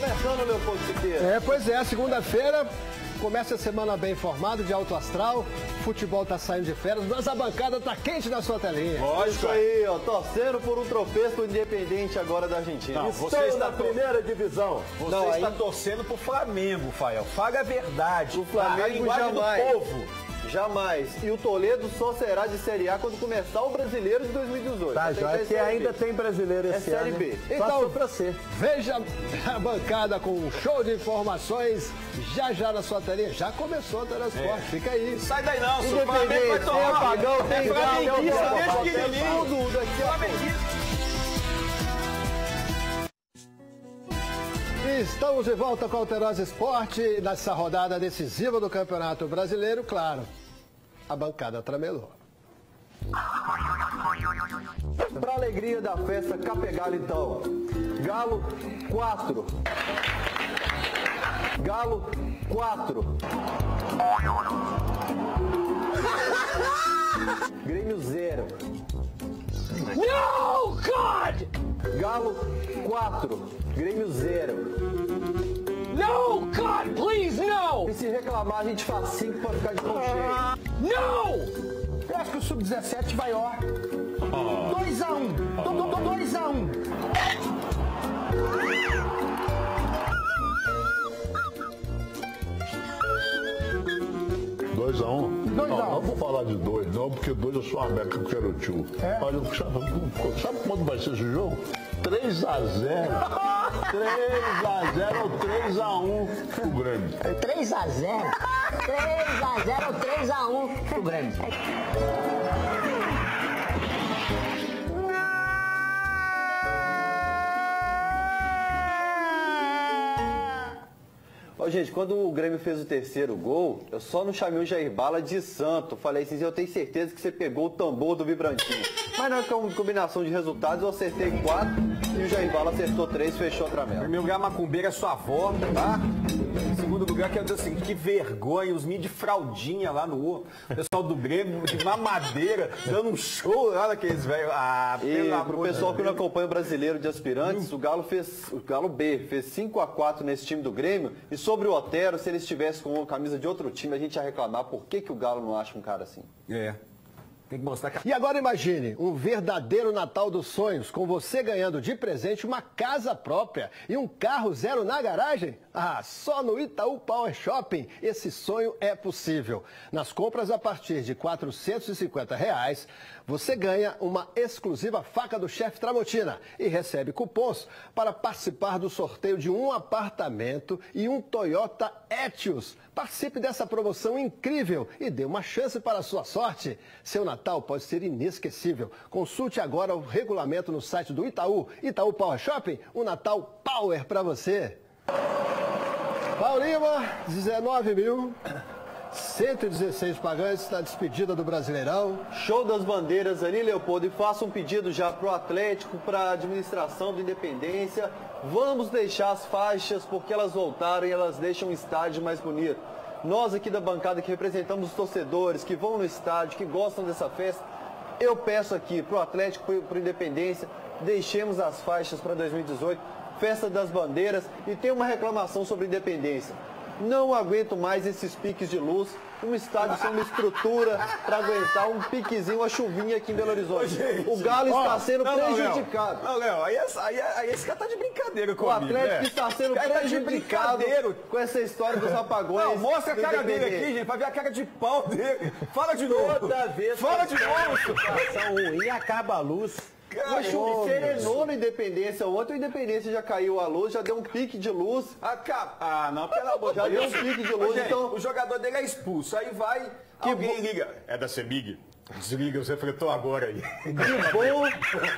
começando, Leopoldo Siqueira. É, pois é, segunda-feira começa a semana bem informado, de alto astral, futebol tá saindo de férias, mas a bancada tá quente na sua telinha. Lógico. Isso aí, ó, torcendo por um tropeço independente agora da Argentina. Não, você está na primeira divisão. Você Não, está aí... torcendo pro Flamengo, Fael. Fala a verdade. O Flamengo a jamais. do povo. Jamais. E o Toledo só será de Série A quando começar o Brasileiro de 2018. Tá, já é que ainda tem Brasileiro é esse é Série B. Então, pra ser. veja a bancada com um show de informações já já na sua telinha. Já começou o Telesporte, é. fica aí. Sai daí não, o Flamengo vai tomar. Tem apagão, tem grau, tem tudo daqui a pouco. Estamos de volta com o Alterosa Esporte nessa rodada decisiva do Campeonato Brasileiro, claro. A bancada tramelou. Para alegria da festa Capegalo, então. Galo 4. Galo 4. Grêmio 0. No, God! Galo 4. Grêmio 0. No, se reclamar, a gente faz 5 para ficar de pão cheio. No! Eu acho que o Sub-17 vai, ó. 2x1. 2x1. 2x1? Um? Não, não vou falar de dois, não, porque dois eu sou América, eu quero o tio. É? Olha, sabe, sabe quando vai ser esse jogo? 3x0. 3x0 ou 3x1 pro Grêmio. 3x0? 3x0 ou 3x1 pro Grêmio. Ó, gente, quando o Grêmio fez o terceiro gol, eu só não chamei o Jair Bala de santo. Falei assim, eu tenho certeza que você pegou o tambor do Vibrantinho. Mas na combinação de resultados, eu acertei quatro e o Jair Bala acertou três, fechou a tramela. Primeiro lugar, Macumbeira, é sua avó, tá? Segundo lugar, quero dizer assim, que vergonha, os mini de fraldinha lá no outro. pessoal do Grêmio, de mamadeira, dando um show lá naqueles velhos. Ah, pelo e pro pessoal que não acompanha o brasileiro de aspirantes, hum. o Galo fez, o Galo B fez 5 a 4 nesse time do Grêmio. E sobre o Otero, se ele estivesse com a camisa de outro time, a gente ia reclamar por que, que o Galo não acha um cara assim. É. Tem que mostrar que... E agora imagine um verdadeiro Natal dos sonhos, com você ganhando de presente uma casa própria e um carro zero na garagem. Ah, só no Itaú Power Shopping esse sonho é possível. Nas compras a partir de 450 reais, você ganha uma exclusiva faca do chefe Tramontina e recebe cupons para participar do sorteio de um apartamento e um Toyota Etios. Participe dessa promoção incrível e dê uma chance para a sua sorte. Seu Natal pode ser inesquecível. Consulte agora o regulamento no site do Itaú. Itaú Power Shopping, o Natal Power para você. Paulinho, 19 mil. 116 pagantes na despedida do Brasileirão. Show das bandeiras ali, Leopoldo. E faça um pedido já para o Atlético, para a administração do Independência. Vamos deixar as faixas, porque elas voltaram e elas deixam o estádio mais bonito. Nós aqui da bancada que representamos os torcedores, que vão no estádio, que gostam dessa festa, eu peço aqui para o Atlético, para o Independência, deixemos as faixas para 2018, festa das bandeiras e tem uma reclamação sobre Independência. Não aguento mais esses piques de luz. Um estádio sem uma estrutura para aguentar um piquezinho, uma chuvinha aqui em Belo Horizonte. Ô, o Galo está sendo não, prejudicado. Não, Léo, aí, aí, aí, esse cara tá de brincadeira comigo. O Atlético né? está sendo prejudicado tá com essa história dos apagões. Não, mostra a cara dele aqui, gente, para ver a cara de pau dele. Fala de novo. Toda vez. Fala de novo. Situação ruim, acaba a luz. Caramba, serenou no Independência. Ontem o Independência já caiu a luz, já deu um pique de luz. Acaba. Ah, não, pelo amor Já deu um pique de luz, Ô, então... o jogador dele é expulso. Aí vai, que alguém liga. É da CEMIG. Desliga, você fretou agora aí. Que bom,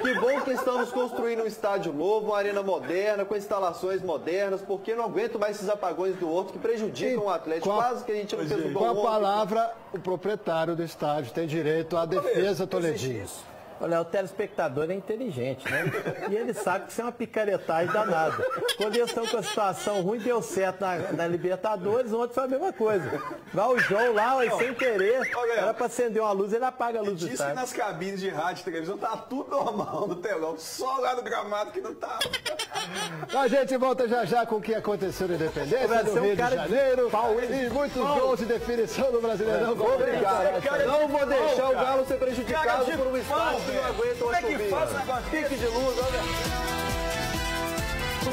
que bom que estamos construindo um estádio novo, uma arena moderna, com instalações modernas, porque não aguento mais esses apagões do outro que prejudicam e o Atlético. Quase que a gente não fez Com a palavra, o proprietário do estádio tem direito à defesa Toledinho. Olha, o telespectador é inteligente, né? E ele sabe que isso é uma picaretagem danada. Quando eles estão com a situação ruim, deu certo na, na Libertadores, ontem foi a mesma coisa. Vai o João lá, ó, sem querer, era para acender uma luz, ele apaga a luz do Diz que nas cabines de rádio e televisão tá tudo normal no telão, só lá no gramado que não tá. A gente volta já já com o que aconteceu na Independência, Vai no ser um Rio de cara de Janeiro. hein? E muitos gols de definição no Brasileirão. Obrigado. Cara, Não vou deixar o. Galo ser Cara prejudicado de por um estádio que não aguenta Como é que chuvinha. faz negócio? Pique de luz, olha.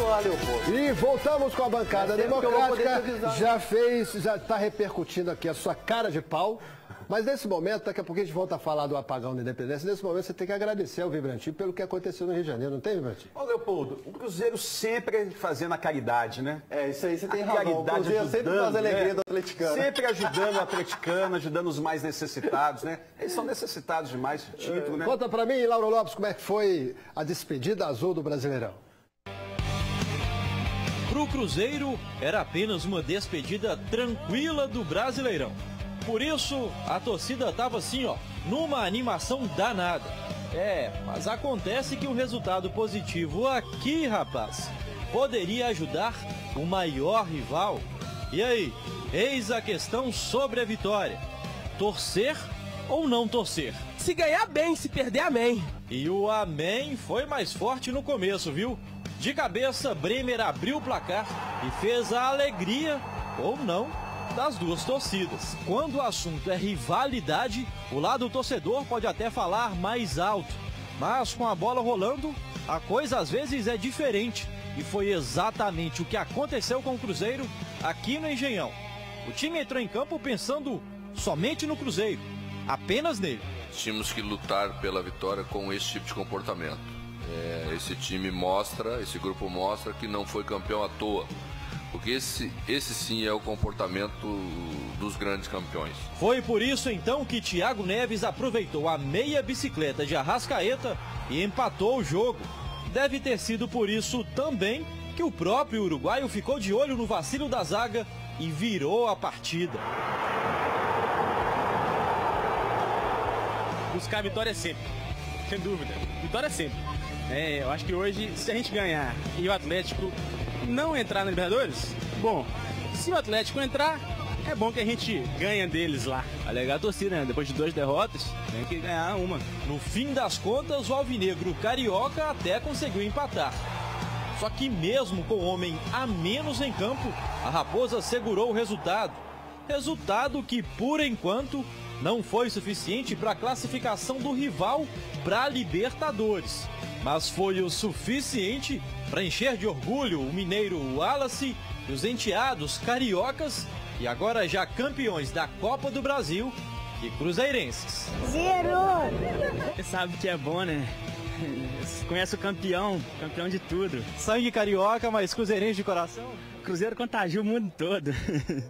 Lá, Leopoldo. E voltamos com a bancada É democrática. Já fez, já está repercutindo aqui a sua cara de pau. Mas nesse momento, daqui a pouco a gente volta a falar do apagão da independência. Nesse momento você tem que agradecer ao Vibrantinho pelo que aconteceu no Rio de Janeiro, não tem, Vibrantinho? Ô, Leopoldo, o Cruzeiro sempre fazendo a caridade, né? É, isso aí você tem A razão. O caridade Cruzeiro sempre ajudando, faz a alegria né? do atleticano. Sempre ajudando o atleticano, ajudando os mais necessitados, né? Eles são necessitados demais de título, né? Conta pra mim, Lauro Lopes, como é que foi a despedida azul do Brasileirão. Pro Cruzeiro, era apenas uma despedida tranquila do Brasileirão. Por isso, a torcida tava assim, ó, numa animação danada. É, mas acontece que o resultado positivo aqui, rapaz, poderia ajudar o maior rival. E aí, eis a questão sobre a vitória: torcer ou não torcer? Se ganhar bem, se perder, amém. E o Amém foi mais forte no começo, viu? De cabeça, Bremer abriu o placar e fez a alegria, ou não, das duas torcidas. Quando o assunto é rivalidade, o lado torcedor pode até falar mais alto. Mas com a bola rolando, a coisa às vezes é diferente. E foi exatamente o que aconteceu com o Cruzeiro aqui no Engenhão. O time entrou em campo pensando somente no Cruzeiro, apenas nele. Tínhamos que lutar pela vitória com esse tipo de comportamento. É, esse time mostra, esse grupo mostra que não foi campeão à toa. Porque esse, esse sim é o comportamento dos grandes campeões. Foi por isso então que Thiago Neves aproveitou a meia bicicleta de Arrascaeta e empatou o jogo. Deve ter sido por isso também que o próprio uruguaio ficou de olho no vacilo da zaga e virou a partida. Buscar a vitória sempre. Sem dúvida. Vitória sempre. É, eu acho que hoje, se a gente ganhar e o Atlético não entrar na Libertadores, bom, se o Atlético entrar, é bom que a gente ganha deles lá. Alegar a torcida, né? Depois de duas derrotas, tem que ganhar uma. No fim das contas, o alvinegro carioca até conseguiu empatar. Só que mesmo com o homem a menos em campo, a Raposa segurou o resultado. Resultado que, por enquanto, não foi suficiente para a classificação do rival para a Libertadores. Mas foi o suficiente para encher de orgulho o mineiro Wallace e os enteados cariocas e agora já campeões da Copa do Brasil e cruzeirenses. Você sabe que é bom, né? Você conhece o campeão, campeão de tudo. Sangue carioca, mas cruzeirense de coração. Cruzeiro contagia o mundo todo.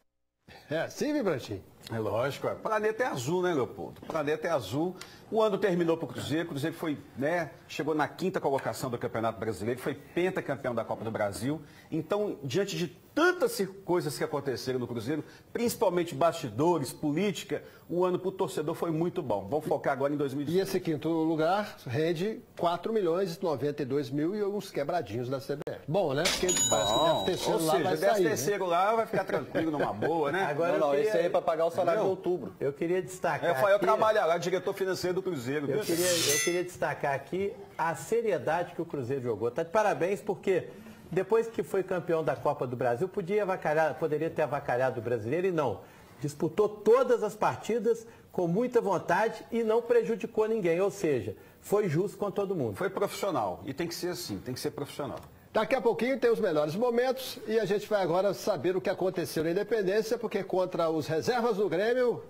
É assim, Vibrantinho? É lógico, o planeta é azul, né, Leopoldo? O planeta é azul. O ano terminou para o Cruzeiro, o Cruzeiro foi, né, chegou na quinta colocação do Campeonato Brasileiro, foi pentacampeão da Copa do Brasil. Então, diante de tantas coisas que aconteceram no Cruzeiro, principalmente bastidores, política, o ano para o torcedor foi muito bom. Vamos focar agora em 2018. E esse quinto lugar rende 4 milhões e 92 mil e uns quebradinhos da CBF. Bom, né? Porque parece que Bom, deve terceiro ou lá seja, vai sair. né? terceiro lá, vai ficar tranquilo numa boa, né? Agora Não, não, eu queria- esse aí é para pagar o salário de Entendeu? outubro. Eu queria destacar. É, o Rafael aqui- trabalha lá, diretor financeiro do Cruzeiro. Eu queria, eu queria destacar aqui a seriedade que o Cruzeiro jogou. Tá de parabéns porque depois que foi campeão da Copa do Brasil, podia avacalhar, poderia ter avacalhado o brasileiro e não. Disputou todas as partidas com muita vontade e não prejudicou ninguém. Ou seja, foi justo com todo mundo. Foi profissional. E tem que ser assim, tem que ser profissional. Daqui a pouquinho tem os melhores momentos e a gente vai agora saber o que aconteceu na Independência, porque contra os reservas do Grêmio,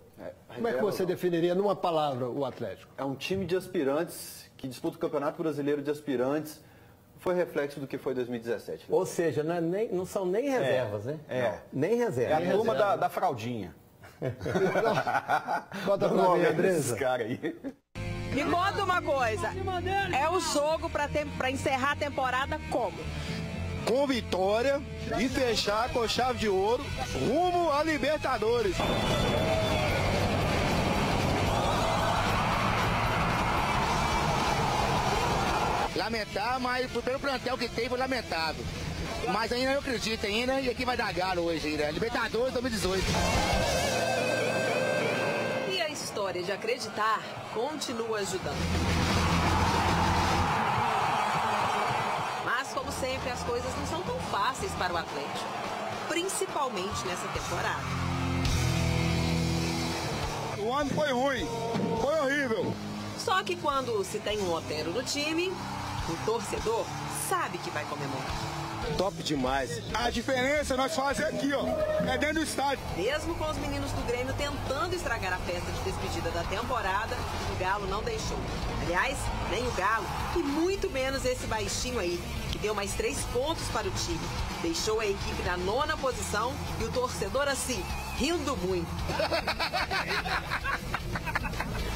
como é que você definiria numa palavra o Atlético? É um time de aspirantes que disputa o Campeonato Brasileiro de Aspirantes. Foi reflexo do que foi 2017. Ou seja, não, é nem- não são nem reservas, né? é. Não, nem É reservas. a turma da, da fraldinha. Conta Dando pra mim, nome a Andresa. esses caras aí. Me conta uma coisa. É o jogo pra pra encerrar a temporada como? com vitória e fechar com chave de ouro rumo a Libertadores. Lamentar, mas pelo plantel que tem, foi lamentável. Mas ainda eu acredito ainda, e aqui vai dar galo hoje ainda. Libertadores 2018. E a história de acreditar continua ajudando. Mas, como sempre, as coisas não são tão fáceis para o Atlético. Principalmente nessa temporada. O ano foi ruim, foi horrível. Só que quando se tem um Otero no time, o torcedor sabe que vai comemorar. Top demais. A diferença nós fazemos aqui, ó. É dentro do estádio. Mesmo com os meninos do Grêmio tentando estragar a festa de despedida da temporada, o Galo não deixou. Aliás, nem o Galo, e muito menos esse baixinho aí, que deu mais três pontos para o time. Deixou a equipe na nona posição e o torcedor assim, rindo muito.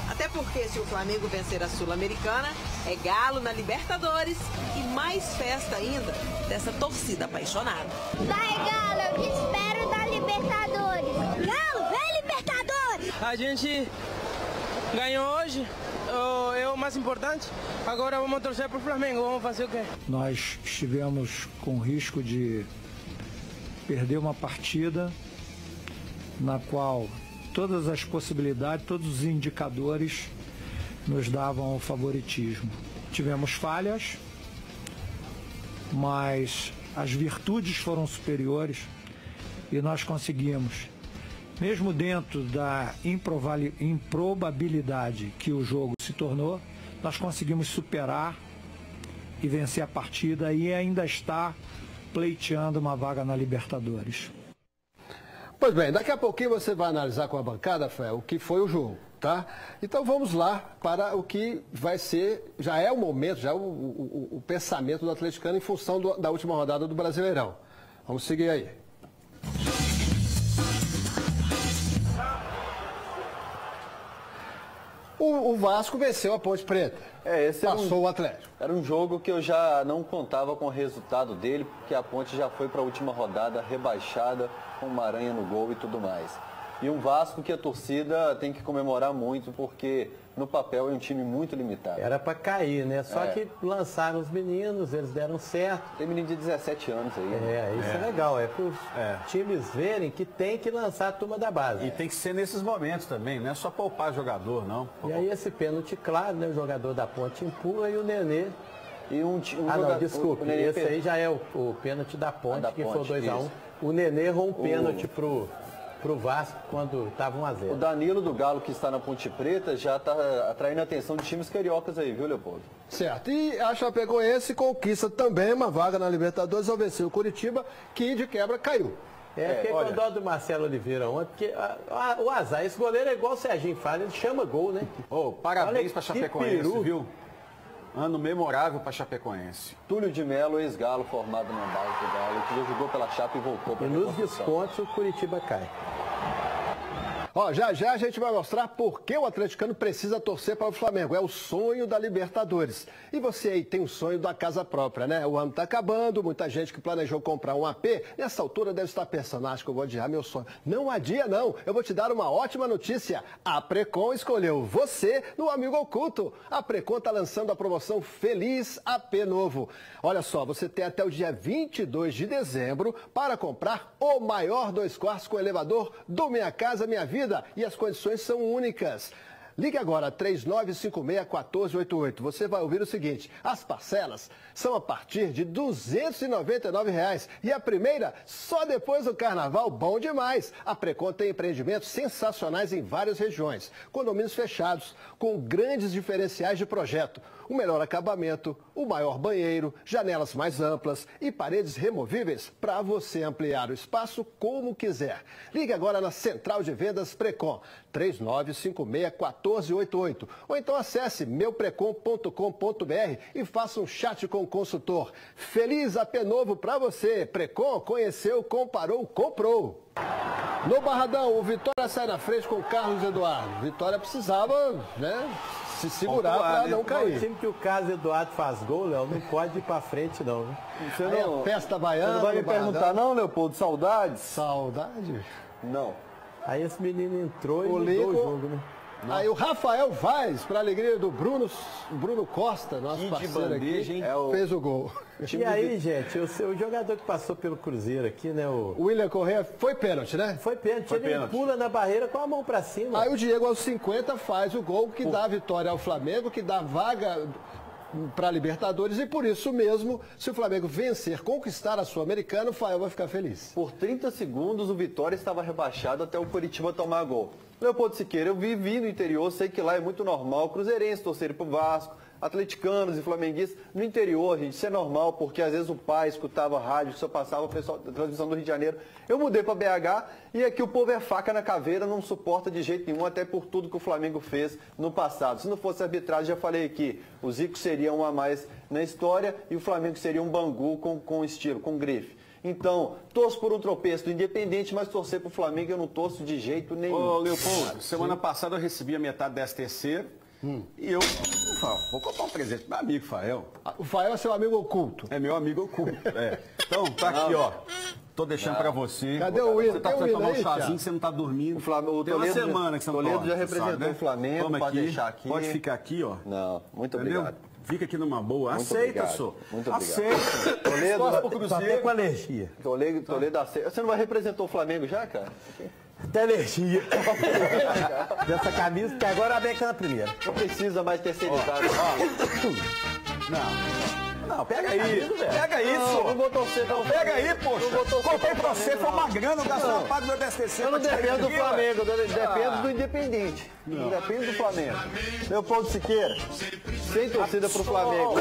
Até porque se o Flamengo vencer a Sul-Americana, é galo na Libertadores e mais festa ainda dessa torcida apaixonada. Vai, Galo, eu te espero na Libertadores. Galo, vem Libertadores! A gente ganhou hoje, é o mais importante. Agora vamos torcer pro Flamengo, vamos fazer o quê? Nós estivemos com risco de perder uma partida na qual todas as possibilidades, todos os indicadores nos davam favoritismo. Tivemos falhas, mas as virtudes foram superiores e nós conseguimos, mesmo dentro da improbabilidade que o jogo se tornou, nós conseguimos superar e vencer a partida e ainda está pleiteando uma vaga na Libertadores. Pois bem, daqui a pouquinho você vai analisar com a bancada, Fé, o que foi o jogo, tá? Então vamos lá para o que vai ser, já é o momento, já é o, o, o pensamento do atleticano em função do, da última rodada do Brasileirão. Vamos seguir aí. O, o Vasco venceu a Ponte Preta. É, esse Passou um, o Atlético. Era um jogo que eu já não contava com o resultado dele, porque a Ponte já foi para a última rodada rebaixada com uma aranha no gol e tudo mais. E um Vasco que a torcida tem que comemorar muito, porque no papel é um time muito limitado. Era para cair, né? Só É. que lançaram os meninos, eles deram certo. Tem menino de 17 anos aí. né? É, isso é, legal. É para os times verem que tem que lançar a turma da base. E tem que ser nesses momentos também, não é só poupar jogador, não. E aí esse pênalti claro, né? O jogador da ponte empurra e o Nenê. E um, um ah, não, desculpe. o Nenê esse aí já é o, o pênalti da ponte, da que Ponte, foi 2x1. isso. O Nenê errou um O- pênalti pro, pro Vasco quando estava 1x0. O Danilo do Galo, que está na Ponte Preta, já está atraindo a atenção de times cariocas aí, viu, Leopoldo? Certo. E a Chapecoense conquista também uma vaga na Libertadores ao vencer o Curitiba, que de quebra caiu. É, fiquei com dó do Marcelo Oliveira ontem, porque a- a- o azar, esse goleiro é igual o Serginho fala, ele chama gol, né? Ô, parabéns Olha para Chapecoense, peru. viu? Ano memorável para Chapecoense. Túlio de Melo, ex-galo, formado na base do Galo, que jogou pela Chape e voltou para E nos descontos o Curitiba cai. Ó, já já a gente vai mostrar por que o atleticano precisa torcer para o Flamengo. É o sonho da Libertadores. E você aí tem o sonho da casa própria, né? O ano tá acabando, muita gente que planejou comprar um AP, nessa altura deve estar pensando, "Ah, acho que eu vou adiar meu sonho. Não adia não, eu vou te dar uma ótima notícia. A Precon escolheu você no Amigo Oculto. A Precon tá lançando a promoção Feliz AP Novo. Olha só, você tem até o dia 22 de dezembro para comprar o maior dois quartos com elevador do Minha Casa Minha Vida e as condições são únicas. Ligue agora 3956-1488. Você vai ouvir o seguinte: as parcelas são a partir de 299 reais e a primeira só depois do carnaval. Bom demais! A Precon tem empreendimentos sensacionais em várias regiões, condomínios fechados, com grandes diferenciais de projeto, o melhor acabamento, o maior banheiro, janelas mais amplas e paredes removíveis para você ampliar o espaço como quiser. Ligue agora na Central de Vendas Precon 3956-1488 ou então acesse meuprecon.com.br e faça um chat com o consultor. Feliz AP novo para você. Precon conheceu, comparou, comprou. No Barradão, o Vitória sai na frente com o Carlos Eduardo. Vitória precisava, né, se segurar para não O cair. time que o Carlos Eduardo faz gol, Léo, não pode ir pra frente, não. né? Você não, a festa você baiana. não vai me perguntar não, Leopoldo, saudades? Saudade? Não. Aí esse menino entrou e O mudou o jogo, né? Aí o Rafael Vaz, para alegria do Bruno, Bruno Costa, nosso Que parceiro bandeja, aqui, é o- fez o gol. E aí, gente, o, seu- o jogador que passou pelo Cruzeiro aqui, né? O William Correa foi pênalti, né? Foi pênalti, Foi ele pênalti. pula na barreira com a mão pra cima. Aí o Diego aos 50 faz o gol que dá a vitória ao Flamengo, que dá vaga para Libertadores e por isso mesmo, se o Flamengo vencer, conquistar a Sul-Americana, o Fael vai ficar feliz. Por 30 segundos, o Vitória estava rebaixado até o Curitiba tomar gol. Leopoldo Siqueira, eu vivi no interior, sei que lá é muito normal cruzeirense torcerem pro Vasco, atleticanos e flamenguistas. No interior, gente, isso é normal, porque às vezes o pai escutava rádio, que só passava o pessoal da transmissão do Rio de Janeiro. Eu mudei para BH e aqui o povo é faca na caveira, não suporta de jeito nenhum, até por tudo que o Flamengo fez no passado. Se não fosse arbitragem, já falei aqui, o Zico seria um a mais na história e o Flamengo seria um Bangu com, com estilo, com grife. Então, torço por um tropeço do Independente, mas torcer pro Flamengo eu não torço de jeito nenhum. Ô, Leopoldo, semana passada eu recebi a metade dessa terceira e eu Fala, vou comprar um presente pro meu amigo Fael. O Fael é seu amigo oculto. É meu amigo oculto, é. Então, tá aqui, Não. ó. Tô deixando pra você. Cadê o Willian? Você tá Tem o precisando tomar um chazinho você não tá dormindo. O Flamengo- o Tem uma Toledo já- semana que você não Toledo já representou sabe, né? o Flamengo, Toma pode aqui, deixar aqui. Pode ficar aqui, ó. Não, muito Entendeu? obrigado. Fica aqui numa boa. Muito Aceita, só. Muito obrigado. Aceita. Toledo, Cruzeiro. até com alergia. Toledo, Toledo aceita. Você não vai representar o Flamengo já, cara? Até alergia. Dessa camisa, que agora a Beca na primeira. Não precisa mais terceirizado. Não. Não, pega aí. Pega aí, Não, não vou torcer pelo Pega Flamengo. aí, poxa. Não vou Comprei pra você, Flamengo, foi uma não. grana, Não. uma parte do meu BSTC. Eu não dependo do. Flamengo, eu dependo Ah. do Independente. Não dependo do Flamengo. Leopoldo Siqueira, sem torcida pro Flamengo.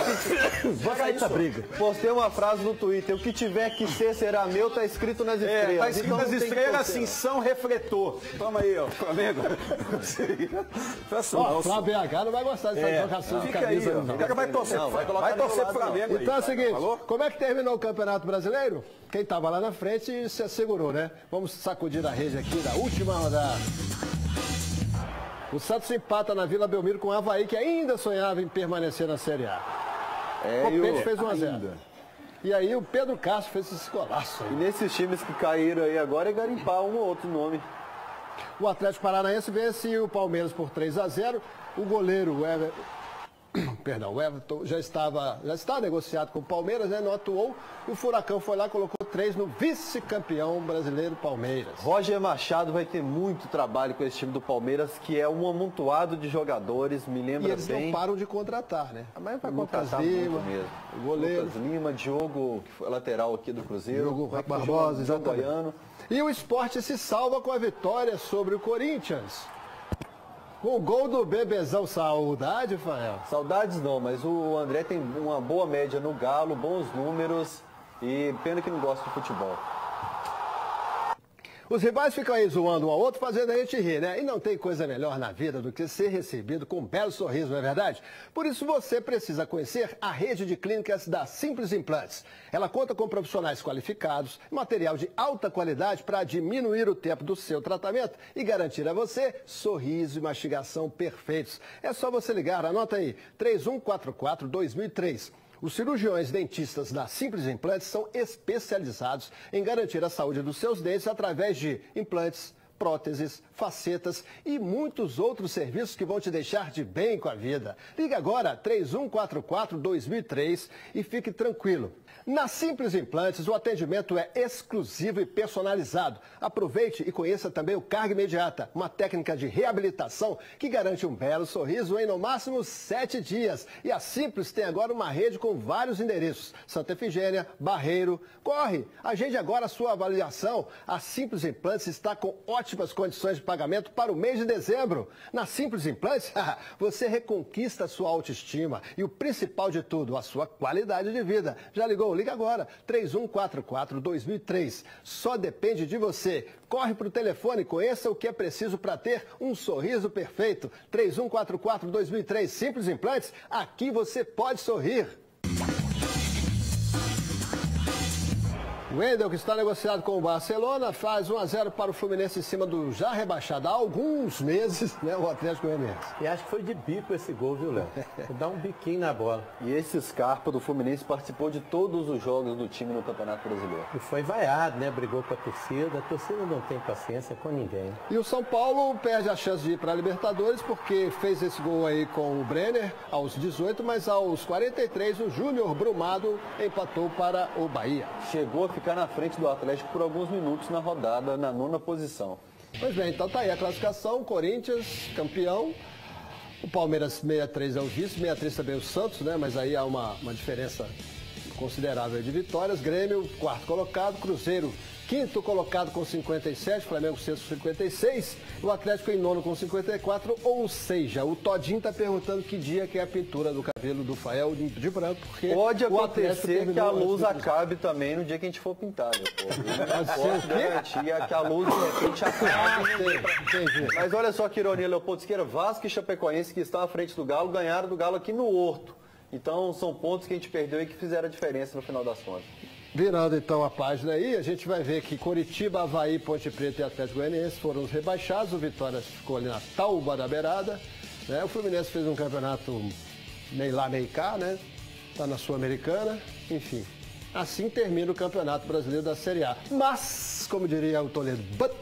Vai sair dessa briga. Postei uma frase no Twitter: o que tiver que ser será meu, tá escrito nas estrelas. É, tá escrito Então nas não estrelas assim, são refletor. Toma aí, ó, Flamengo. Faça o Flávio BH não vai gostar dessa É, trocação de fica camisa, aí, não. O cara vai torcer, Não, vai vai, torcer meu pro lado, não. Flamengo Então é o aí. seguinte, Falou? como é que terminou o Campeonato Brasileiro? Quem estava lá na frente se assegurou, né? Vamos sacudir a rede aqui da última rodada. O Santos empata na Vila Belmiro com o Havaí, que ainda sonhava em permanecer na Série A. É, o e o- Peixe fez 1 a 0 ainda. E aí o Pedro Castro fez esse golaço. E nesses times que caíram aí agora é garimpar um ou outro nome. O Atlético Paranaense vence o Palmeiras por 3 a 0. O goleiro o Ever... Perdão, o Everton já estava, já está negociado com o Palmeiras, né? Não atuou. E o Furacão foi lá e colocou três no vice-campeão brasileiro Palmeiras. Roger Machado vai ter muito trabalho com esse time do Palmeiras, que é um amontoado de jogadores, me E lembra eles bem. não param de contratar, né? Ah, Mas vai Lucas contratar Lima, muito mesmo. o goleiro. Lucas Lima, Diogo, que foi lateral aqui do Cruzeiro. Diogo Barbosa? Diogo exatamente. Goiano. E o esporte se salva com a vitória sobre o Corinthians. Com o gol do Bebezão. Saudade, Fael. Saudades não, mas o André tem uma boa média no Galo, bons números e pena que não gosta de futebol. Os rivais ficam aí zoando um ao outro, fazendo a gente rir, né? E não tem coisa melhor na vida do que ser recebido com um belo sorriso, não é verdade? Por isso você precisa conhecer a rede de clínicas da Simples Implantes. Ela conta com profissionais qualificados, material de alta qualidade para diminuir o tempo do seu tratamento e garantir a você sorriso e mastigação perfeitos. É só você ligar, anota aí, 3144 2003. Os cirurgiões dentistas da Simples Implantes são especializados em garantir a saúde dos seus dentes através de implantes, próteses, facetas e muitos outros serviços que vão te deixar de bem com a vida. Liga agora 3144-2003 e fique tranquilo. Na Simples Implantes, o atendimento é exclusivo e personalizado. Aproveite e conheça também o Carga Imediata, uma técnica de reabilitação que garante um belo sorriso em no máximo sete dias. E a Simples tem agora uma rede com vários endereços. Santa Efigênia, Barreiro. Corre! Agende agora a sua avaliação. A Simples Implantes está com ótimas condições de pagamento para o mês de dezembro. Na Simples Implantes, você reconquista a sua autoestima e o principal de tudo, a sua qualidade de vida. Já ligou? Liga agora. 3144-2003. Só depende de você. Corre para o telefone conheça o que é preciso para ter um sorriso perfeito. 3144-2003. Simples Implantes. Aqui você pode sorrir. Wendel, que está negociado com o Barcelona, faz 1 a 0 para o Fluminense em cima do já rebaixado há alguns meses, né, o Atlético Goianiense. E acho que foi de bico esse gol, viu, Léo? Dá um biquinho na bola. E esse Scarpa do Fluminense participou de todos os jogos do time no Campeonato Brasileiro. E foi vaiado, né? Brigou com a torcida. A torcida não tem paciência com ninguém. E o São Paulo perde a chance de ir para a Libertadores porque fez esse gol aí com o Brenner aos 18, mas aos 43 o Júnior Brumado empatou para o Bahia. Chegou a ficar na frente do Atlético por alguns minutos na rodada, na nona posição. Pois bem, então tá aí a classificação, Corinthians campeão, o Palmeiras 63 é o vice, 63 também o Santos, né? Mas aí há uma, uma diferença considerável de vitórias. Grêmio, quarto colocado, Cruzeiro, quinto colocado com 57, Flamengo sexto com 56, o Atlético em nono com 54, ou seja, o Todinho está perguntando que dia que é a pintura do cabelo do Fael de, branco, porque Pode acontecer que a luz acabe também no dia que a gente for pintar, meu povo. Não Pode garantir que a luz de repente acabe. Mas olha só que ironia, Leopoldo Siqueira, Vasco e Chapecoense que estão à frente do Galo, ganharam do Galo aqui no Horto. Então são pontos que a gente perdeu e que fizeram a diferença no final das contas. Virando então a página aí, a gente vai ver que Curitiba, Havaí, Ponte Preta e Atlético Goianiense foram os rebaixados. O Vitória ficou ali na Tauba da Beirada. né? O Fluminense fez um campeonato meio lá, meio cá, né? Tá na Sul-Americana. Enfim, assim termina o Campeonato Brasileiro da Série A. Mas, como diria o Toledo, but,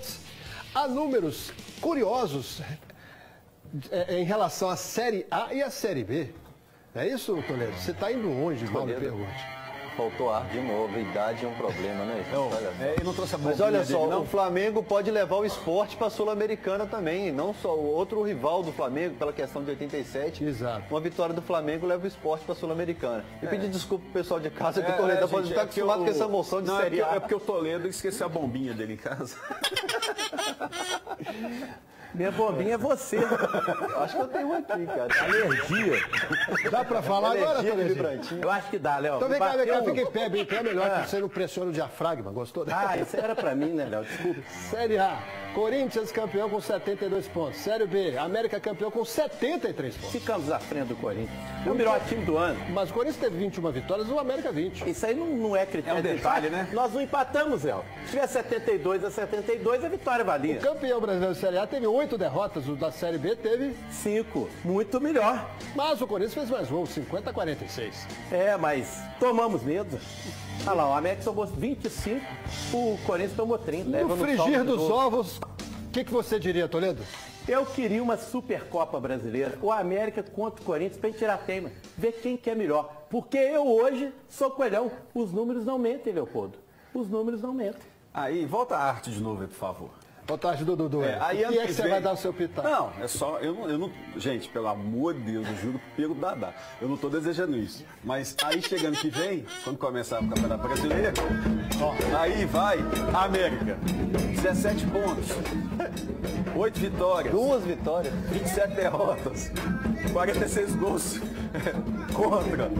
há números curiosos é, em relação à Série A e à Série B. É isso, Toledo? Você está indo longe, mal me pergunte. Faltou ar de novo, a idade é um problema, né? gente? Olha. É, ele não trouxe a Mas olha dele, só, não? o Flamengo pode levar o esporte para a Sul-Americana também, não só o outro rival do Flamengo, pela questão de 87. Exato. Uma vitória do Flamengo leva o esporte para a Sul-Americana. E pedir desculpa pro pessoal de casa que o É, Toledo é, pode gente, estar é porque acostumado o- com essa moção de Não, é Série porque- A. É porque o Toledo esqueceu a bombinha dele em casa. Minha bombinha é você. Acho que eu tenho um aqui, cara. Alergia. Dá pra falar agora, vibrantinho. Eu acho que dá, Léo. Então vem cá, vem cá, fica em pé, bem em pé, melhor que você não pressiona o diafragma, gostou? Ah, isso era pra mim, né, Léo? Desculpa. Série A, Corinthians campeão com 72 pontos. Série B, América campeão com 73 pontos. Ficamos à frente do Corinthians. O melhor time do ano. Mas o Corinthians teve 21 vitórias e o América 20. Isso aí não, não é critério. É um de detalhe, né? Nós não empatamos, Léo. Se tiver 72 a 72, a vitória O valia. campeão brasileiro da Série A teve 8 derrotas, o da Série B teve, Cinco. Muito melhor. mas o Corinthians fez mais um, 50 a 46. É, mas tomamos medo. Olha lá, o América tomou 25, o Corinthians tomou 30. No frigir dos gol. ovos, o que, que você diria, Toledo? Eu queria uma Supercopa brasileira, o América contra o Corinthians, pra gente tirar a teima, ver quem que é melhor. Porque eu hoje sou coelhão. Os números não mentem, Leopoldo. Os números não mentem. Aí, volta a arte de novo aí, por favor. Boa tarde, Dudu. Dudu. É, aí é que você vem- vai dar o seu pitaco? Não, é só. Eu não, eu não- gente, pelo amor de Deus, eu juro pelo Dadá. Eu não estou desejando isso. Mas aí chegando que vem, quando começar o Campeonato Brasileiro, ó, aí vai a América. 17 pontos. 8 vitórias. Duas vitórias. 27 derrotas. 46 gols contra.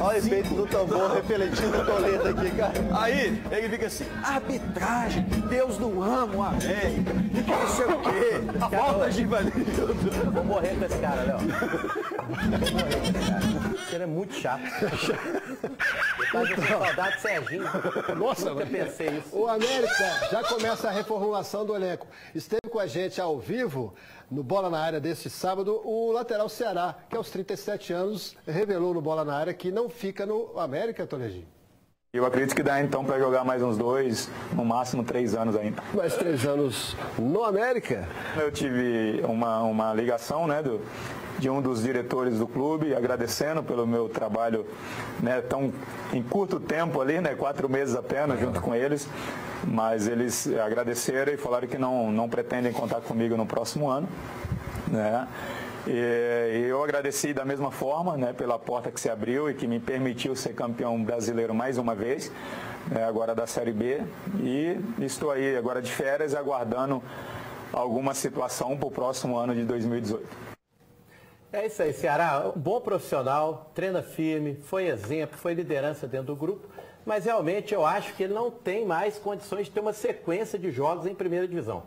Olha o efeito do tambor refletindo o Toledo aqui, cara. Aí ele fica assim, arbitragem, Deus não ama o América, e que não sei o quê, a falta de Eu vou morrer com esse cara, Léo. Vou morrer com esse cara. Ele é muito chato. Mas eu tenho saudade de Serginho. Nossa, Nunca pensei nisso. O América já começa a reformulação do elenco. Esteve com a gente ao vivo, no Bola na Área deste sábado, o lateral Ceará, que aos 37 anos revelou no Bola na Área que não fica no América, Toledinho. Eu acredito que dá então para jogar mais uns dois, no máximo três anos ainda. Mais três anos no América. Eu tive uma, uma ligação né, do, de um dos diretores do clube, agradecendo pelo meu trabalho né, tão em curto tempo ali, né, quatro meses apenas, junto com eles. Mas eles agradeceram e falaram que não, não pretendem contar comigo no próximo ano. Né? E eu agradeci da mesma forma né, pela porta que se abriu e que me permitiu ser campeão brasileiro mais uma vez, né, agora da Série B. E estou aí agora de férias aguardando alguma situação para o próximo ano de 2018. É isso aí, Ceará. Um bom profissional, treina firme, foi exemplo, foi liderança dentro do grupo. Mas realmente eu acho que ele não tem mais condições de ter uma sequência de jogos em primeira divisão.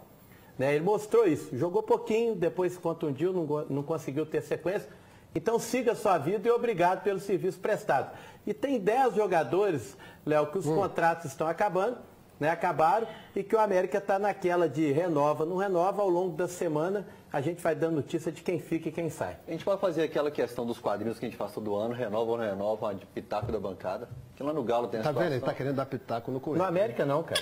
Né? Ele mostrou isso. Jogou pouquinho, depois se contundiu, não, não conseguiu ter sequência. Então siga a sua vida e obrigado pelo serviço prestado. E tem 10 jogadores, Léo, que os Hum. contratos estão acabando, né? Acabaram, e que o América está naquela de renova, não renova, ao longo da semana a gente vai dando notícia de quem fica e quem sai. A gente pode fazer aquela questão dos quadrinhos que a gente faz todo ano, renova ou não renova, de pitaco da bancada. Que lá no Galo tem Tá essa vendo? Ele tá querendo dar pitaco no No Corinthians. América não, cara.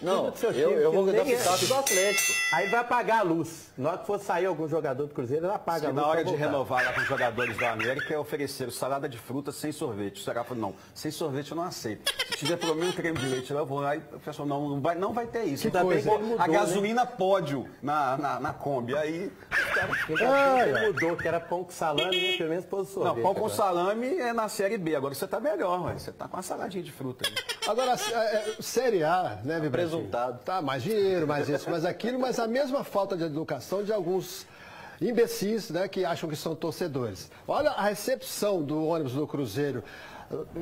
Não, seu eu, time, eu vou dar é. pitaco do Atlético. Aí vai apagar a luz. Na hora que for sair algum jogador do Cruzeiro, ela apaga Se a luz. na hora de renovar lá com os jogadores da América é oferecer salada de fruta sem sorvete. O Ceará falou, não, sem sorvete eu não aceito. Se tiver pelo menos um creme de leite lá, eu vou lá e o pessoal, não, não vai, não vai ter isso. Que Então, coisa. pô, Ele mudou, a né? gasolina pódio na, na, na Kombi. Aí, ele ai. mudou, que era pão com salame, né? Pelo menos pôs o sorvete. não, pão com salame é na Série B. Agora você tá melhor, ué. você tá com uma saladinha de fruta. aí. Agora, é, é, Série A, né, Vibrantinho? Presuntado. Tá, mais dinheiro, mais isso, mais aquilo, mas a mesma falta de educação de alguns imbecis, né, que acham que são torcedores. Olha a recepção do ônibus do Cruzeiro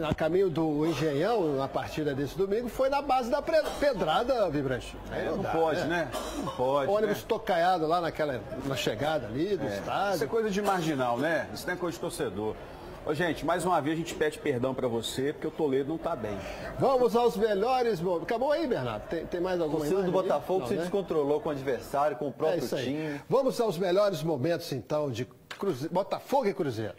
a caminho do Engenhão, na partida desse domingo, foi na base da pedrada, Vibrante. É, não dá, pode, né? Não pode. ônibus né? tocaiado lá naquela, na chegada ali do É, Isso é estádio. coisa de marginal, né? Isso não é coisa de torcedor. Ô, gente, mais uma vez a gente pede perdão pra você, porque o Toledo não tá bem. Vamos aos melhores momentos. Acabou aí, Bernardo? Tem, tem mais alguma torcida do imagem aí? Botafogo Não, se né? descontrolou com o adversário, com o É próprio aí. time. Vamos aos melhores momentos, então, de. Botafogo e Cruzeiro.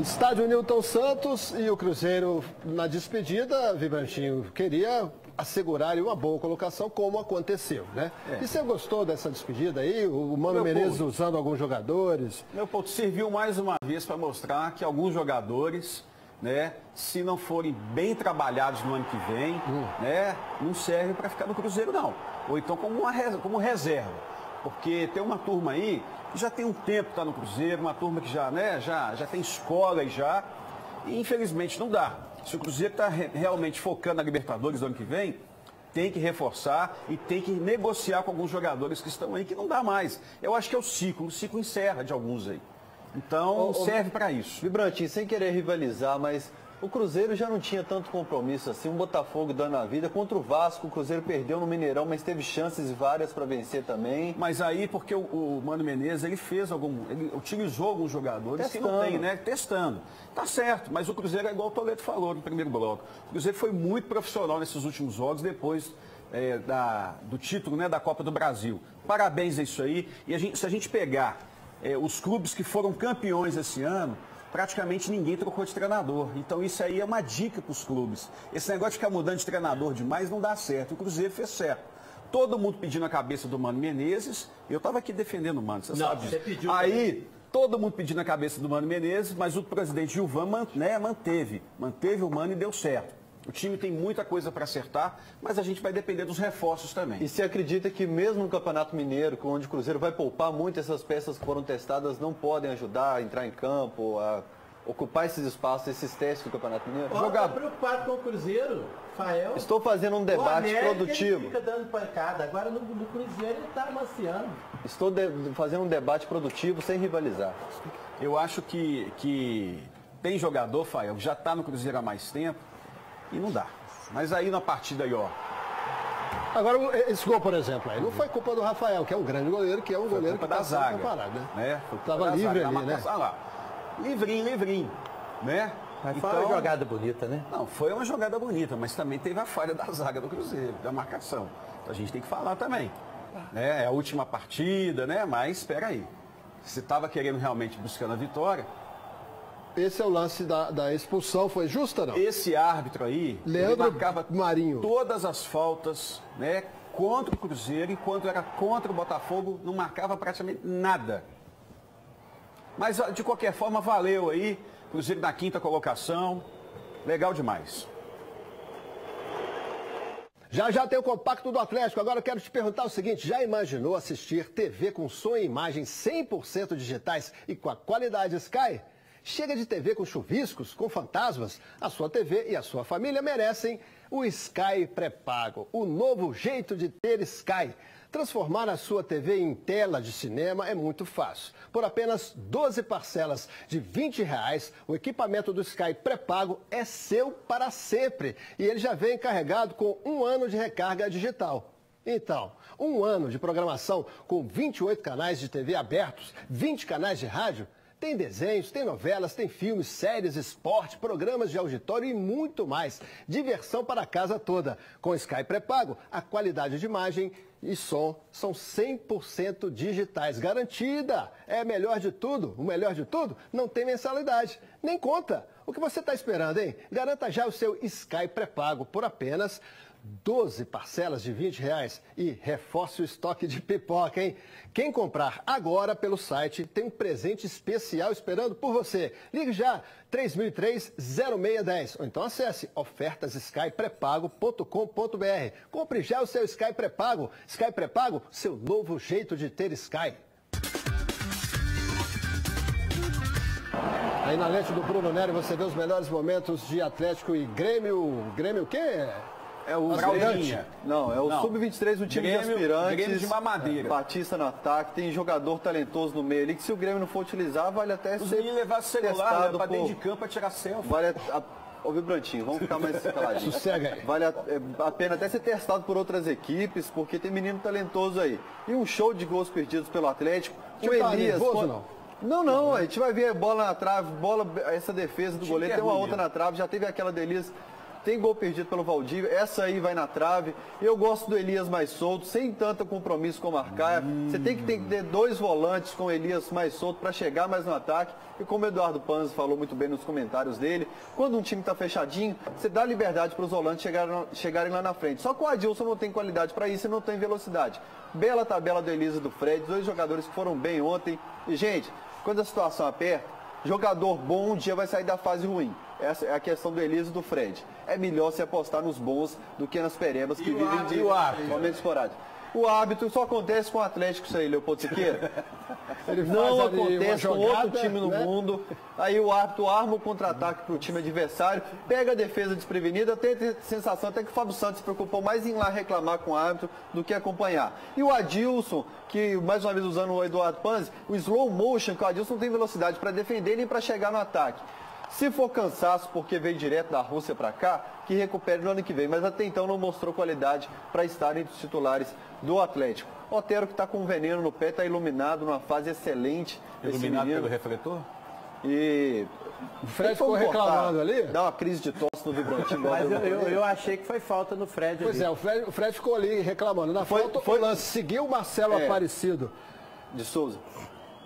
Estádio Newton Santos e o Cruzeiro na despedida, Vibrantinho, queria assegurar aí uma boa colocação, como aconteceu, né? É. E você gostou dessa despedida aí? O Mano Meu Menezes povo. usando alguns jogadores? Meu ponto serviu mais uma vez para mostrar que alguns jogadores, né, se não forem bem trabalhados no ano que vem, né, não servem para ficar no Cruzeiro não. Ou então como uma como reserva. Porque tem uma turma aí que já tem um tempo que está no Cruzeiro, uma turma que já, né, já, já tem escola e já. E infelizmente não dá. Se o Cruzeiro está realmente focando na Libertadores no ano que vem, tem que reforçar e tem que negociar com alguns jogadores que estão aí que não dá mais. Eu acho que é o ciclo, o ciclo encerra de alguns aí. Então ô, serve para isso. Vibrantinho, sem querer rivalizar, mas o Cruzeiro já não tinha tanto compromisso assim. Um Botafogo dando a vida contra o Vasco. O Cruzeiro perdeu no Mineirão, mas teve chances várias para vencer também. Mas aí, porque o, o Mano Menezes, ele fez algum. Ele utilizou alguns jogadores que não Testando. tem, né? Testando. Tá certo, mas o Cruzeiro é igual o Toledo falou no primeiro bloco. O Cruzeiro foi muito profissional nesses últimos jogos, depois é, da, do título né, da Copa do Brasil. Parabéns a isso aí. E a gente- se a gente pegar é, os clubes que foram campeões esse ano, praticamente ninguém trocou de treinador. Então isso aí é uma dica para os clubes. Esse negócio de ficar mudando de treinador demais não dá certo. O Cruzeiro fez certo. Todo mundo pedindo a cabeça do Mano Menezes. Eu estava aqui defendendo o Mano, você Não, sabe você pediu Aí, todo mundo pedindo a cabeça do Mano Menezes, mas o presidente Gilvan né, manteve. Manteve o Mano e deu certo. O time tem muita coisa para acertar, mas a gente vai depender dos reforços também. E se acredita que mesmo no Campeonato Mineiro, onde o Cruzeiro vai poupar muito, essas peças que foram testadas não podem ajudar a entrar em campo, a ocupar esses espaços, esses testes do Campeonato Mineiro? Ó, tá preocupado com o Cruzeiro, Fael. Estou fazendo um O debate América, produtivo. Ele fica dando pancada. Agora no, no Cruzeiro ele tá amaciando. Estou de- fazendo um debate produtivo sem rivalizar. Eu acho que, que tem jogador, Fael, que já está no Cruzeiro há mais tempo e não dá. Mas aí na partida aí, ó, Agora, esse gol, por exemplo, aí não foi culpa do Rafael, que é um grande goleiro, que é um foi goleiro culpa que da está sempre zaga. preparado, né? né? Foi culpa Tava da livre zaga, da ali, né? Olha lá. Livrinho, livrinho. Né? Mas foi uma jogada bonita, né? Não, foi uma jogada bonita, mas também teve a falha da zaga do Cruzeiro, da marcação. Então a gente tem que falar também. Né? É a última partida, né? Mas espera aí. Se estava querendo realmente buscando a vitória, Esse é o lance da, da expulsão, foi justa não? esse árbitro aí, Leandro marcava Marinho. todas as faltas, né? Contra o Cruzeiro, enquanto era contra o Botafogo, não marcava praticamente nada. Mas de qualquer forma, valeu aí. Cruzeiro na quinta colocação. Legal demais. Já já tem o compacto do Atlético. Agora eu quero te perguntar o seguinte: já imaginou assistir TV com som e imagem 100% digitais e com a qualidade Sky? Chega de TV com chuviscos, com fantasmas. A sua TV e a sua família merecem o Sky pré-pago, o novo jeito de ter Sky. Transformar a sua TV em tela de cinema é muito fácil. Por apenas 12 parcelas de 20 reais, o equipamento do Sky pré-pago é seu para sempre. E ele já vem carregado com um ano de recarga digital. Então, um ano de programação com 28 canais de TV abertos, 20 canais de rádio, tem desenhos, tem novelas, tem filmes, séries, esporte, programas de auditório e muito mais. Diversão para a casa toda. Com Sky pré-pago, a qualidade de imagem e som são 100% digitais. Garantida! É melhor de tudo. O melhor de tudo não tem mensalidade, nem conta. O que você está esperando, hein? Garanta já o seu Sky pré-pago por apenas 12 parcelas de 20 reais e reforce o estoque de pipoca, hein? Quem comprar agora pelo site tem um presente especial esperando por você. Ligue já, 3003-0610 ou então acesse ofertasskyprepago.com.br. Compre já o seu Sky pré-pago. Sky pré-pago, seu novo jeito de ter Sky. Aí na lente do Bruno Nery você vê os melhores momentos de Atlético e Grêmio. Grêmio o quê? É o Aspirante. Não, é o Não. Sub-23 do time Grêmio- de aspirantes. Grêmio de Mamadeira. Batista no ataque, tem jogador talentoso no meio ali, que se o Grêmio não for utilizar, vale até Os ser levar celular testado né, pra por- dentro de campo pra tirar selfie. Vale a, Ô, Vibrantinho, vamos ficar mais caladinhos. Sossega aí. Vale a, é, a pena até ser testado por outras equipes, porque tem menino talentoso aí. E um show de gols perdidos pelo Atlético. Você o tá Elias. quando- não? Não, não, a gente vai ver bola na trave, bola, essa defesa do goleiro, que é tem uma outra mesmo. na trave, já teve aquela Elias. Tem gol perdido pelo Valdívia, essa aí vai na trave. Eu gosto do Elias mais solto, sem tanto compromisso com o Marcaia. Você tem que, tem que ter dois volantes com o Elias mais solto para chegar mais no ataque. E como o Eduardo Panzi falou muito bem nos comentários dele, quando um time está fechadinho, você dá liberdade para os volantes chegarem, chegarem lá na frente. Só que o Adilson não tem qualidade para isso e não tem velocidade. Bela tabela do Elias e do Fred, dois jogadores que foram bem ontem. E, gente, quando a situação aperta, jogador bom um dia vai sair da fase ruim. Essa é a questão do Elias e do Fred. É melhor se apostar nos bons do que nas perebas que E o vivem de o árbitro? momentos esporádicos. O árbitro só acontece com o Atlético isso aí, Leopoldo Siqueira. Não acontece com jogada, outro time no né? mundo. Aí o árbitro arma o contra-ataque para o time adversário, pega a defesa desprevenida. Eu tenho a sensação até que o Fábio Santos se preocupou mais em ir lá reclamar com o árbitro do que acompanhar. E o Adilson, que mais uma vez usando o Eduardo Panzi, o slow motion, que o Adilson não tem velocidade para defender nem para chegar no ataque. Se for cansaço porque veio direto da Rússia para cá, que recupere no ano que vem. Mas até então não mostrou qualidade para estar entre os titulares do Atlético. Otero que está com veneno no pé, está iluminado, numa fase excelente. Iluminado pelo refletor? E. O Fred ficou cortar, reclamando ali? Dá uma crise de tosse no vibrantinho. Mas eu, eu, eu achei que foi falta no Fred Pois ali. é, o Fred, o Fred ficou ali reclamando. Na Foi- falta, foi- o lance seguiu o Marcelo É. Aparecido. De Souza.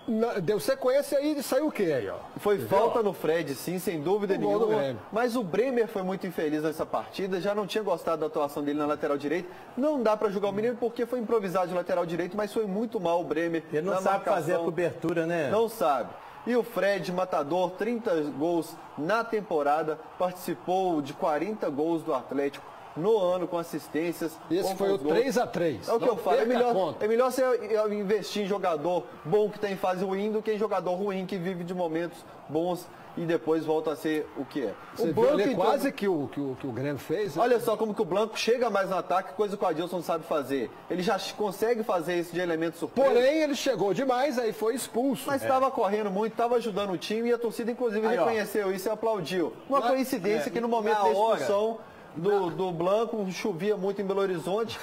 Na- deu sequência aí e saiu o quê aí, ó? Foi falta no Fred, sim, sem dúvida O nenhuma. Mas o Bremer foi muito infeliz nessa partida, já não tinha gostado da atuação dele na lateral direita. Não dá pra julgar o menino porque foi improvisado de lateral direito, mas foi muito mal o Bremer. Ele não na sabe fazer a marcação. cobertura, né? Não sabe. E o Fred, matador, 30 gols na temporada, participou de 40 gols do Atlético no ano com assistências. Esse foi o os gols. 3 a 3 É o que eu falo, é melhor, é melhor você investir em jogador bom que está em fase ruim do que em jogador ruim que vive de momentos bons e depois volta a ser o que é. Você o Blanco, então, quase que o, que, o, que o Grêmio fez. né? Olha só como que o Blanco chega mais no ataque, coisa que o Adilson sabe fazer. Ele já consegue fazer isso de elemento surpresa. Porém, ele chegou demais, aí foi expulso. Mas estava correndo muito, estava ajudando o time e a torcida, inclusive, Aí, ó. reconheceu isso e aplaudiu. Uma coincidência é, que no momento da hora- expulsão do, do Blanco chovia muito em Belo Horizonte.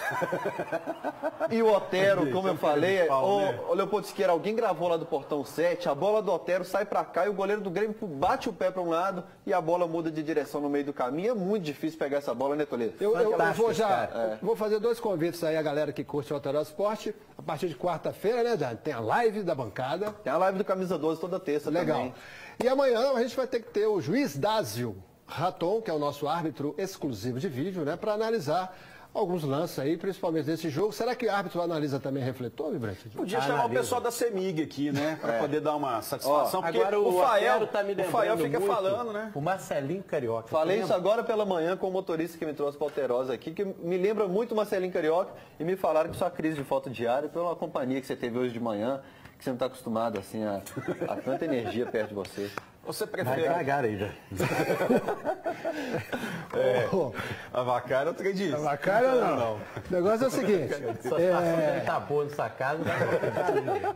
e o Otero, como eu falei, é, o, o Leopoldo Siqueira, alguém gravou lá do portão 7, a bola do Otero sai pra cá e o goleiro do Grêmio bate o pé pra um lado e a bola muda de direção no meio do caminho. É muito difícil pegar essa bola, né, Toledo? Eu, eu- eu vou já cara. vou fazer dois convites aí a galera que curte o Alterado Esporte. A partir de quarta-feira, né, Dani? Tem a live da bancada. Tem a live do Camisa 12 toda terça Legal. também. E amanhã a gente vai ter que ter o juiz Dásio Raton, que é o nosso árbitro exclusivo de vídeo, né, para analisar alguns lances aí, principalmente desse jogo. Será que o árbitro analisa também refletor, Vibrante? Podia chamar o Analisa. pessoal da CEMIG aqui, né? Pra poder dar uma satisfação. porque Agora o, o Fael, tá me o lembrando Fael fica muito falando, né? O Marcelinho Carioca. Falei isso agora pela manhã com o motorista que me trouxe para Alterosa aqui, que me lembra muito o Marcelinho Carioca e me falaram que sua crise de falta diária pela companhia que você teve hoje de manhã, que você não está acostumado assim a, a tanta energia perto de você. Você Vai prefere devagar aí, velho. Ô, a vacada, eu acredito. a cara não. O negócio é o seguinte. É, tá boa no sacado, vai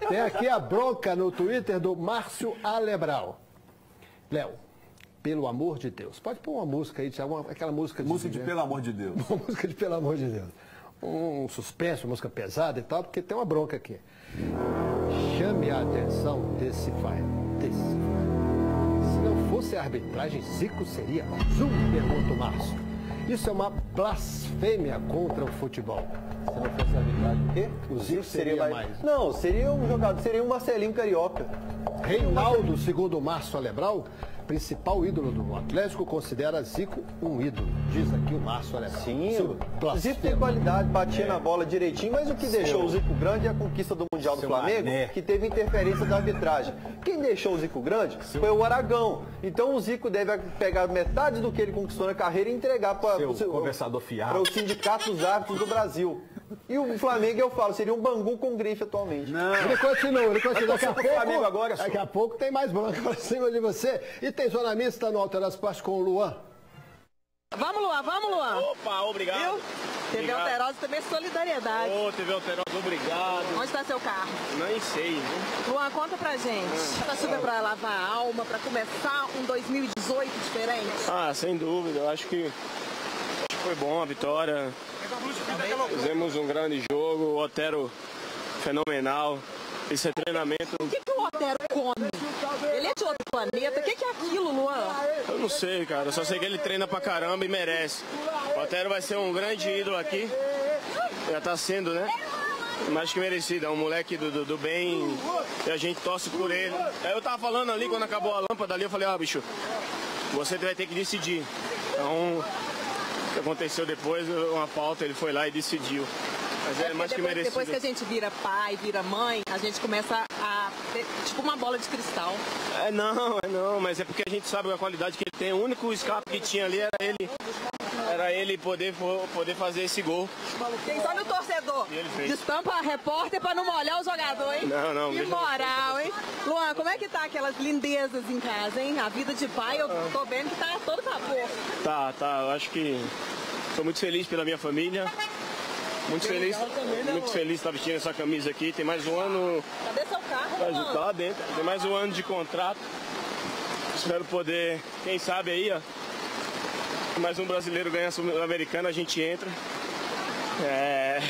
tem aqui a bronca no Twitter do Márcio Alebral. Léo, pelo amor de Deus. Pode pôr uma música aí, Thiago, uma- aquela música de. Música de? Pelo Amor de Deus. Uma música de pelo amor de Deus. um suspense, uma música pesada e tal, porque tem uma bronca aqui. Chame a atenção desse fael. Desse não fosse a arbitragem, Zico seria mais um, pergunta o Márcio. Isso é uma blasfêmia contra o futebol. Se não fosse a arbitragem, o quê? O Zico seria mais. Não, seria um jogador, seria um Marcelinho Carioca. Reinaldo, segundo o Márcio Alebral, principal ídolo do Atlético, considera Zico um ídolo. Diz aqui o Márcio Alebral. Sim, Seu o Zico tem qualidade, batia É. na bola direitinho, mas o que Seu- deixou o Zico grande é a conquista do Mundial do Seu Flamengo, mané. que teve interferência da arbitragem. Quem deixou o Zico grande foi o Aragão. Então o Zico deve pegar metade do que ele conquistou na carreira e entregar para Seu conversador fiado. o sindicato dos árbitros do Brasil. E o Flamengo, eu falo, seria um Bangu com grife atualmente. Não. Ele continua, ele continua. Daqui a, pouco, Flamengo agora, daqui a pouco tem mais bronca pra cima de você. E tem zona mista no Alter das Partes com o Luan. Vamos, Luan, vamos, Luan. Opa, obrigado. Viu? TV. Alterosa também é solidariedade. Ô, TV Alterosa, obrigado. Onde está seu carro? Nem sei, viu? Luan, conta pra gente. Tá super pra lavar a alma, pra começar um 2018 diferente? Ah, sem dúvida. Eu acho que foi bom a vitória. Fizemos um grande jogo. O Otero fenomenal. Isso é treinamento. O que, que o Otero come? Ele é de outro planeta. O que, que é aquilo, Luan? Eu não sei, cara. Eu só sei que ele treina pra caramba e merece. O Otero vai ser um grande ídolo aqui. Já tá sendo, né? Mais que merecido. É um moleque do, do, do bem e a gente torce por ele. Aí eu tava falando ali, quando acabou a lâmpada ali, eu falei, ó, bicho, você vai ter que decidir. Então, que aconteceu depois, uma falta, ele foi lá e decidiu. Mas é mais que depois, merecido. depois que a gente vira pai, vira mãe, a gente começa a tipo uma bola de cristal. É não, é não, mas é porque a gente sabe a qualidade que ele tem. O único escape que tinha ali era ele. Era ele poder, poder fazer esse gol. Quem sabe o torcedor ele fez. destampa a repórter pra não molhar o jogador, hein? Não, não, Que moral, hein? Luan, como é que tá aquelas lindezas em casa, hein? A vida de pai, eu tô vendo que tá todo vapor. Tá, tá, eu acho que estou muito feliz pela minha família. Muito feliz, muito feliz de estar vestindo essa camisa aqui. Tem mais um ano. Cadê seu carro, Luan? tá lá dentro. Tem mais um ano de contrato. Espero poder, quem sabe aí, ó. Mais um brasileiro ganha a Sul-Americana, a gente entra. É.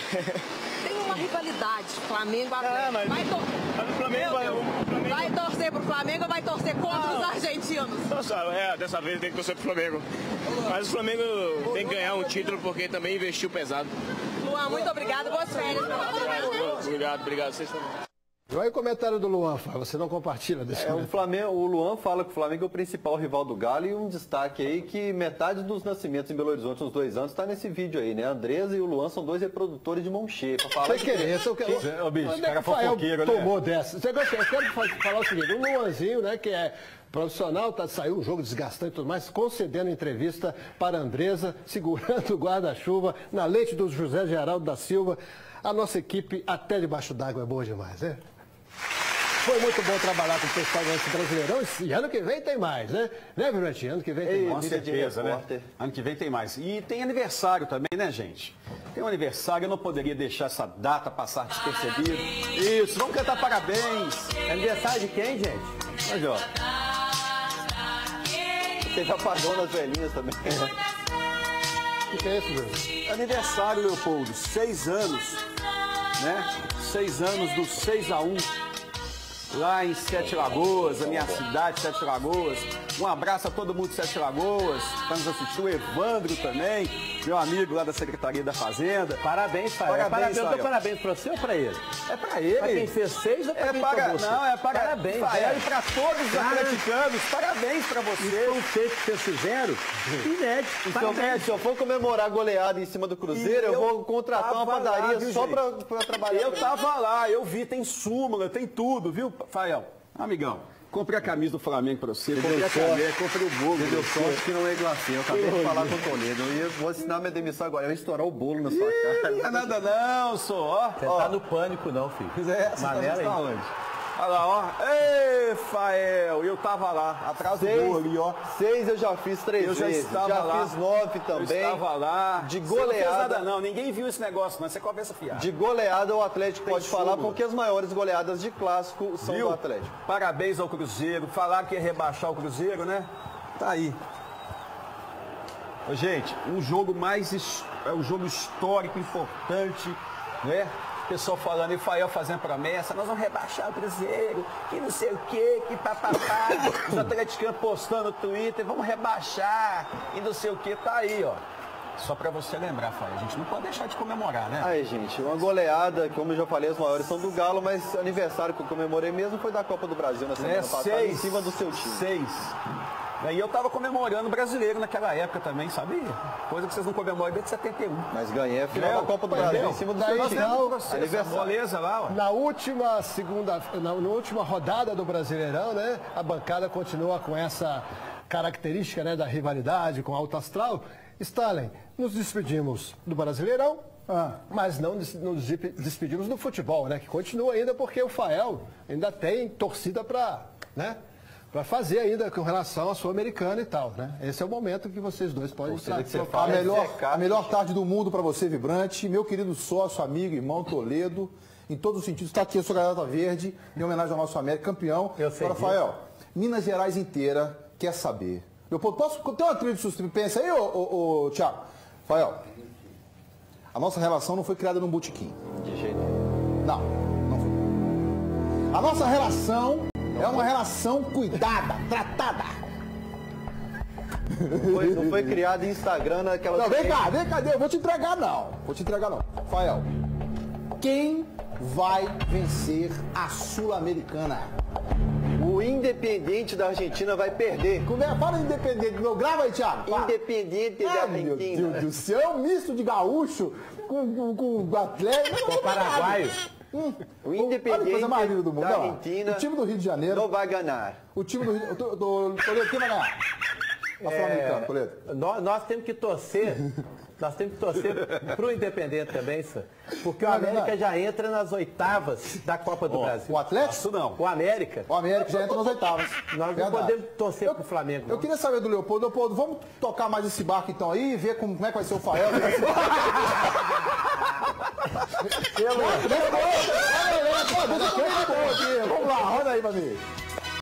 Tem uma rivalidade, Flamengo Atlético. mas- vai, mas o Flamengo vai- Meu Deus. Vai torcer pro Flamengo ou vai torcer contra os argentinos? Nossa, é, dessa vez tem que torcer pro Flamengo. Mas o Flamengo tem que ganhar um título porque também investiu pesado. Luan, muito obrigada, boas férias. Obrigado, obrigado. Vocês também. Olha o comentário do Luan. Você não compartilha desse É, o, Flamengo, o Luan fala que o Flamengo é o principal rival do Galo e um destaque aí que metade dos nascimentos em Belo Horizonte nos dois anos está nesse vídeo aí, né? A Andresa e o Luan são dois reprodutores de mão cheia. Pra falar Sem que- querer, esse eu quero. Que- Ô, bicho, Onde é cara fofoqueiro, né? tomou dessa? Eu quero fa- falar o seguinte: o Luanzinho, né, que é profissional, tá, saiu um jogo desgastante e tudo mais, concedendo entrevista para a Andresa, segurando o guarda-chuva na leite do José Geraldo da Silva. A nossa equipe até debaixo d'água é boa demais, né? Foi muito bom trabalhar com o pessoal desse Brasileirão e ano que vem tem mais, né? Né, Virante? Ano que vem tem Com mais. certeza, né? Ano que vem tem mais. E tem aniversário também, né, gente? Tem um aniversário, eu não poderia deixar essa data passar despercebida. Isso, vamos cantar parabéns. Aniversário de quem, gente? Mas, ó. Teve apagão nas velhinhas também. O que é isso, meu? Aniversário, Leopoldo, seis anos, né? Seis anos do 6 a 1 lá em Sete Lagoas, a minha cidade, Sete Lagoas. Um abraço a todo mundo de Sete Lagoas, está nos assistindo, o Evandro também, meu amigo lá da Secretaria da Fazenda. Parabéns, Fael. Parabéns, Parabéns, eu Fael. dou parabéns pra você ou pra ele? É pra ele. Pra quem fez seis ou pra É quem para, você? não, é para, Parabéns, Fael velho. e para todos os atleticanos. Parabéns pra Isso você. foi um feito que vocês fizeram inédito. E se, eu, se eu for comemorar a goleada em cima do Cruzeiro, eu, E vou contratar uma lá, padaria viu, só pra trabalhar. Eu tava lá, eu vi, tem súmula, tem tudo, viu, Fael? Amigão, comprei a camisa do Flamengo pra você, Você comprei deu a sorte. caneta, comprei o bolo. Você deu sorte que não é glacê. Eu acabei de falar com o Toledo. Eu vou assinar minha demissão agora. Eu ia estourar o bolo na sua cara. Não é nada não, sou, ó. Você ó. tá no pânico não, filho. É, você tá, tá aí. onde? Olha lá, ó. Ei, Fael, eu tava lá, atrás do Seis, gol ali, ó. seis eu já fiz três Eu já vezes. estava já lá. fiz nove também. Eu estava lá. De Você não fez goleada. nada não, ninguém viu esse negócio, não. Você conversa fiada. De goleada, o Atlético Tem pode falar, súmula. porque as maiores goleadas de clássico são Viu? do Atlético. Parabéns ao Cruzeiro. Falaram que ia rebaixar o Cruzeiro, né? Tá aí. Gente, um jogo mais é um jogo histórico, importante, né? Pessoal falando, e Fael fazendo promessa, nós vamos rebaixar o Cruzeiro, que não sei o quê, que papapá. Os atleticanos postando no Twitter, vamos rebaixar, e não sei o quê, tá aí, ó. Só pra você lembrar, Fael, a gente não pode deixar de comemorar, né? Aí, gente, uma goleada, como eu já falei, as maiores são do Galo, mas aniversário que eu comemorei mesmo foi da Copa do Brasil na semana É, passada, seis. em cima do seu time. Seis. E eu tava comemorando o brasileiro naquela época também, sabia? Coisa que vocês não comemoram desde 71. Mas ganhei a final É, da Copa do Brasil em cima do Daí, Aniversário. Moleza lá, ó. Na última segunda, na, na última rodada do Brasileirão, né? A bancada continua com essa característica, né, da rivalidade com alto astral. Stalin, nos despedimos do Brasileirão, mas não nos de- despedimos do futebol, né? Que continua ainda porque o Fael ainda tem torcida para, né? Para fazer ainda com relação à Sul-Americana e tal, né? Esse é o momento que vocês dois podem trocar. fala A é melhor, a melhor tarde do mundo para você, Vibrante. Meu querido sócio, amigo, irmão Toledo. Em todos os sentidos, está aqui a sua Granada Verde, em homenagem ao nosso América campeão. Eu sei Agora, Rafael, Minas Gerais inteira quer saber. Eu posso ter uma trilha de suspense aí, ô, ô, ô, Thiago? Rafael, a nossa relação não foi criada num botequim. De jeito nenhum. Não, não foi. A nossa relação é uma relação cuidada, tratada. Não foi, não foi criado em Instagram naquela. Não, vem cá, vem cá, eu vou te entregar não. Vou te entregar não. Rafael, quem vai vencer a Sul-Americana? O Independente da Argentina vai perder. Como é? Fala Independente, meu. Grava aí, Thiago. Fala. Independente da Ai, meu Argentina. Deus do céu, é um misto de gaúcho com, com, com atleta. Com paraguaio. Hum. O Independente coisa mais linda do mundo. da. Argentina O time do Rio de Janeiro. não vai ganhar. O time do Rio do, do, do Toledo, quem vai ganhar? Sul-Americana, Toledo. Nós, nós temos que torcer, nós temos que torcer pro Independente também, senhor. Porque o Não é América já entra nas oitavas da Copa do Brasil. O Atlético? Isso não. O América. O América já entra nas oitavas. Nós não Verdade. podemos torcer pro Flamengo. Eu não. queria saber do Leopoldo. Leopoldo, vamos tocar mais esse barco então aí e ver como, como é que vai ser o Fael. Vamos lá, roda aí pra mim.